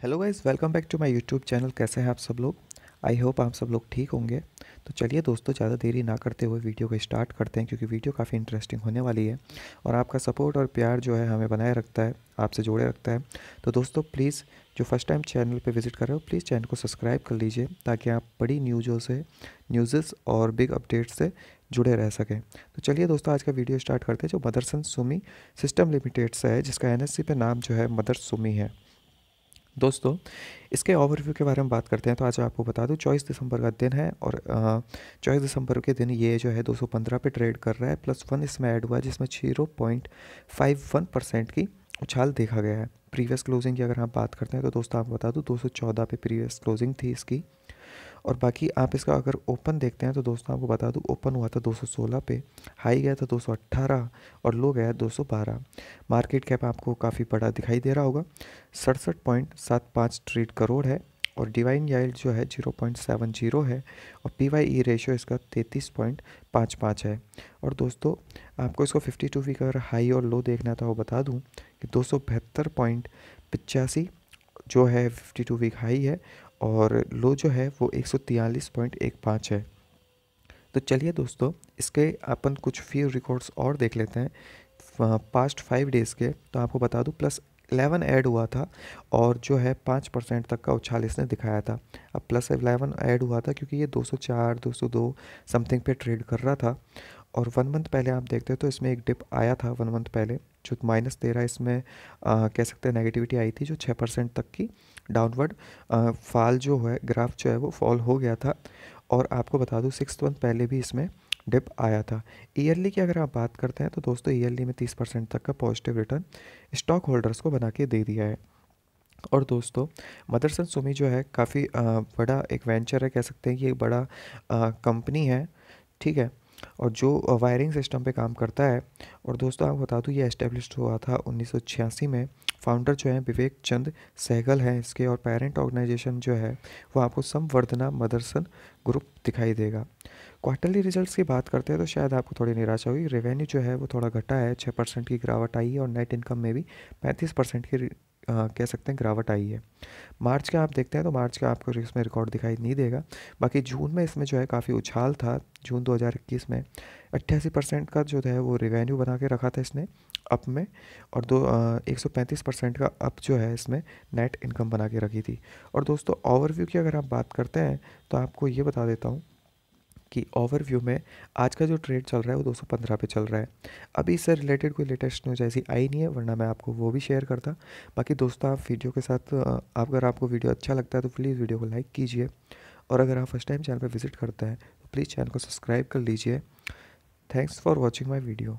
Hello guys welcome back to my YouTube channel कैसे हैं आप सब लोग? आई होप आप सब लोग ठीक होंगे। तो चलिए दोस्तों, ज़्यादा देरी ना करते हुए वीडियो को स्टार्ट करते हैं, क्योंकि वीडियो काफ़ी इंटरेस्टिंग होने वाली है। और आपका सपोर्ट और प्यार जो है हमें बनाए रखता है, आपसे जोड़े रखता है। तो दोस्तों प्लीज़ जो फ़र्स्ट टाइम चैनल पर विज़िट कर रहे हो प्लीज़ चैनल को सब्सक्राइब कर लीजिए, ताकि आप बड़ी न्यूज़ों से न्यूज़ और बिग अपडेट से जुड़े रह सकें। तो चलिए दोस्तों, आज का वीडियो स्टार्ट करते हैं, जो मदरसन सुमी सिस्टम लिमिटेड से है, जिसका एन पे नाम जो है मदर सुमी है। दोस्तों, इसके ओवरव्यू के बारे में बात करते हैं तो आज आपको बता दूँ, चौबीस दिसंबर का दिन है और चौबीस दिसंबर के दिन ये जो है 215 पे ट्रेड कर रहा है प्लस वन इसमें ऐड हुआ जिसमें zero point five one percent की उछाल देखा गया है। प्रीवियस क्लोजिंग की अगर हम बात करते हैं तो दोस्तों, आपको बता दूँ, दो सौ चौदह पे प्रीवियस क्लोजिंग थी इसकी। और बाकी आप इसका अगर ओपन देखते हैं तो दोस्तों आपको बता दूँ ओपन हुआ था 216 पे हाई गया था 218 और लो गया 212 मार्केट कैप आपको काफ़ी बड़ा दिखाई दे रहा होगा। सड़सठ पॉइंट सात पाँच ट्रीट करोड़ है और डिवाइन याइल्ड जो है ज़ीरो पॉइंट सेवन ज़ीरो है और पी वाई ई रेशियो इसका तैंतीस पॉइंट पाँच पाँच है। और दोस्तों, आपको इसको फिफ्टी टू वीक अगर हाई और लो देखना था वो बता दूँ कि दो सौ बहत्तर पॉइंट पचासी जो है फिफ्टी टू वीक हाई है और लो जो है वो एक सौ तियालीस पॉइंट एक पाँच है। तो चलिए दोस्तों इसके अपन कुछ फ्यू रिकॉर्ड्स और देख लेते हैं। पास्ट फाइव डेज़ के तो आपको बता दूँ प्लस एलेवन ऐड हुआ था और जो है पाँच परसेंट तक का उछाल इसने दिखाया था। अब प्लस एलेवन ऐड हुआ था क्योंकि ये 204, 202 समथिंग पे ट्रेड कर रहा था। और वन मंथ पहले आप देखते हो तो इसमें एक डिप आया था वन मंथ पहले जो माइनस तेरह इसमें आ, कह सकते हैं नेगेटिविटी आई थी जो छः परसेंट तक की डाउनवर्ड फॉल जो है ग्राफ जो है वो फॉल हो गया था। और आपको बता दूँ सिक्स मंथ पहले भी इसमें डिप आया था। ईयरली की अगर आप बात करते हैं तो दोस्तों ईयरली में तीस परसेंट तक का पॉजिटिव रिटर्न स्टॉक होल्डर्स को बना के दे दिया है। और दोस्तों मदरसन सुमी जो है काफ़ी बड़ा एक वेंचर है कह सकते हैं कि एक बड़ा कंपनी है ठीक है? और जो वायरिंग सिस्टम पे काम करता है, और दोस्तों आपको बता दूँ ये एस्टेब्लिश हुआ था उन्नीस सौ छियासी में। फाउंडर जो है, विवेक चंद सहगल हैं इसके और पेरेंट ऑर्गेनाइजेशन जो है, वो आपको संवर्धना मदरसन ग्रुप दिखाई देगा। क्वार्टरली रिजल्ट्स की बात करते हैं तो शायद आपको थोड़ी निराशा हुई रेवेन्यू जो है, वो थोड़ा घटा है छः परसेंट की गिरावट आई है और नेट इनकम में भी पैंतीस परसेंट की आ, कह सकते हैं गिरावट आई है। मार्च का आप देखते हैं तो मार्च का आपको इसमें रिकॉर्ड दिखाई नहीं देगा। बाकी जून में इसमें जो है काफ़ी उछाल था जून 2021 में। अट्ठासी परसेंट का जो है वो रिवेन्यू बना के रखा था इसने अप में और दो एक सौ पैंतीस परसेंट का अप जो है इसमें नेट इनकम बना के रखी थी। और दोस्तों ओवरव्यू की अगर आप बात करते हैं तो आपको ये बता देता हूँ कि ओवरव्यू में आज का जो ट्रेड चल रहा है वो 215 पे चल रहा है। अभी इससे रिलेटेड कोई लेटेस्ट न्यूज़ ऐसी आई नहीं है, वरना मैं आपको वो भी शेयर करता। बाकी दोस्तों, आप वीडियो के साथ आप अगर आपको वीडियो अच्छा लगता है तो प्लीज़ वीडियो को लाइक कीजिए। और अगर आप फ़र्स्ट टाइम चैनल पर विज़िट करते हैं तो प्लीज़ चैनल को सब्सक्राइब कर लीजिए। Thanks for watching my video